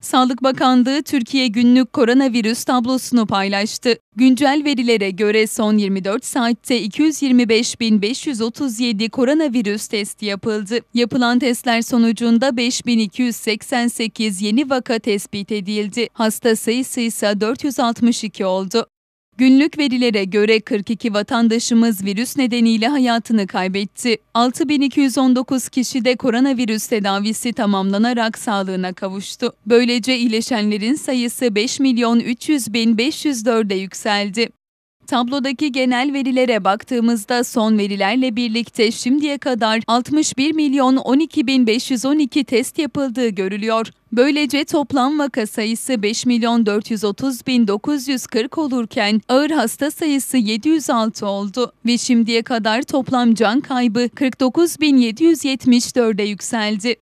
Sağlık Bakanlığı Türkiye günlük koronavirüs tablosunu paylaştı. Güncel verilere göre son 24 saatte 225.537 koronavirüs testi yapıldı. Yapılan testler sonucunda 5288 yeni vaka tespit edildi. Hasta sayısı ise 462 oldu. Günlük verilere göre 42 vatandaşımız virüs nedeniyle hayatını kaybetti. 6219 kişi de koronavirüs tedavisi tamamlanarak sağlığına kavuştu. Böylece iyileşenlerin sayısı 5 milyon 300 bin 504'e yükseldi. Tablodaki genel verilere baktığımızda son verilerle birlikte şimdiye kadar 61 milyon 12 bin 512 test yapıldığı görülüyor. Böylece toplam vaka sayısı 5 milyon 430 bin 940 olurken ağır hasta sayısı 706 oldu ve şimdiye kadar toplam can kaybı 49 bin 774'e yükseldi.